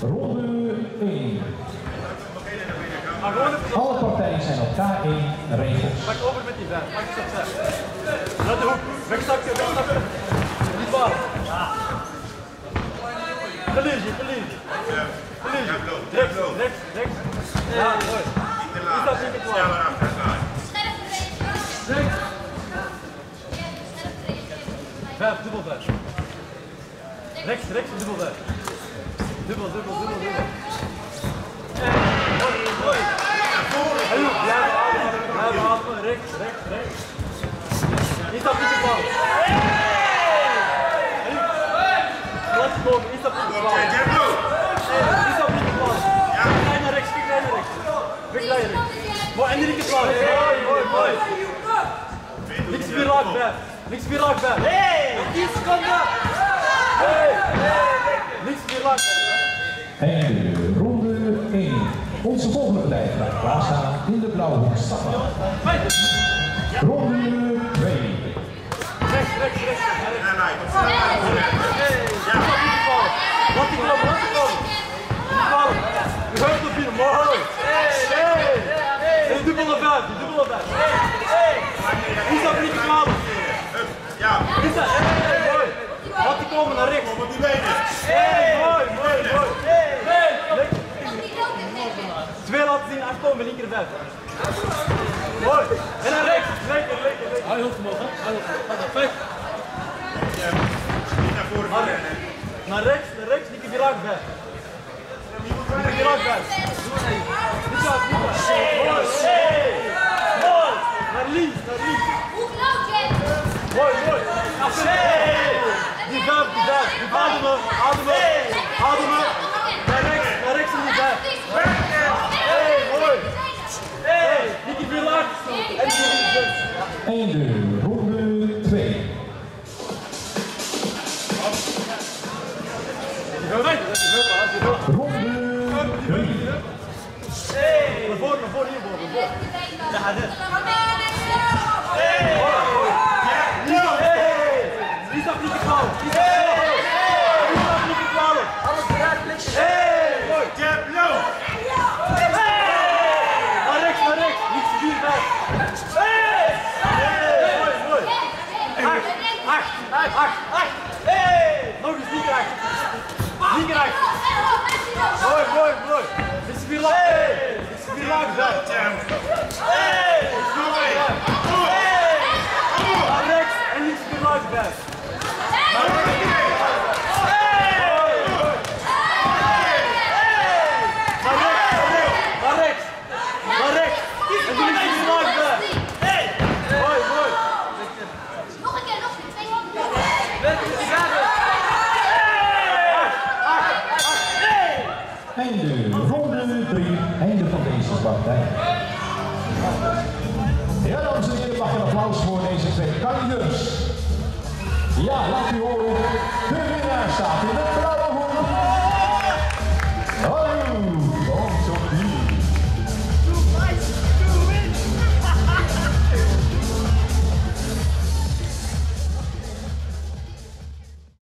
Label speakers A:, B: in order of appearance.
A: Ronde 1. Alle partijen zijn op K1 regels.
B: Pak over met die vijf. Pak eens opzij. Naar de hoek. Wegzakken, wegzakken. Niet bal. Verlies je, verlies je. Verlies je. Rechts, rechts, rechts. Ja, mooi. Is dat niet klaar? Vijf, dubbel vijf. Rechts, rechts, dubbel vijf. Dubbel, dubbel, dubbel, dubbel. Mooi, mooi. Blijf ademen, ademen. Rechts, rechts, rechts. Niet de bal? Laat komen, niet de bal? Niet de bal? Kijk naar rechts, kijk naar rechts. Weg naar rechts. Mooi, en linkerbal. Mooi, mooi, mooi. Niks meer raak. Niks meer raak bij. Hey! 10 seconden! Hey!
A: En ronde 1. Onze volgende partij gaat klaarstaan in de blauwe hoek. Stappen. Ronde 2.
B: Rechts, rechts, rechts. Laat die komen, laat die komen. Die vallen. Je hoort op hier, mooi. Hey, hey. Die dubbele vijf, die dubbele vijf. Is dat niet klaar? Is dat? Hey, mooi. Die komen naar rechts. Hey, mooi, mooi, mooi. Twee laten zien, afkomen, linker vijf. Mooi. En naar rechts. Lekker, lekker, lekker. Hij hoeft omhoog, hè? Hij hoeft omhoog. Vijf. Maar naar rechts, naar rechts, niet te raak bij. Niet te raak. Niet raak, niet raak. Mooi, hey. Mooi. En
A: de ronde 2. Ronde 3.
B: Naar voren, naar voren, hierboven. naar voren. Ja, dit. Acht, acht. Hey! Nog eens, niet acht. Niet acht. Mooi, mooi, mooi. Is er weer lang? Is er weer lang? Hey! Is er weer lang? Hey! Naar rechts en niet te lang bij. Naar rechts. Hey! Mooi. Naar rechts, naar rechts, naar rechts. Naar rechts. En doe niet te lang bij. Mooi, mooi.
C: Nog een keer, nog een keer. Twee handen.
A: En de ronde 3. Einde van deze partij. Ja, dames en heren, mag een applaus voor deze twee kandidaten. Ja, laat u horen. De winnaar staat in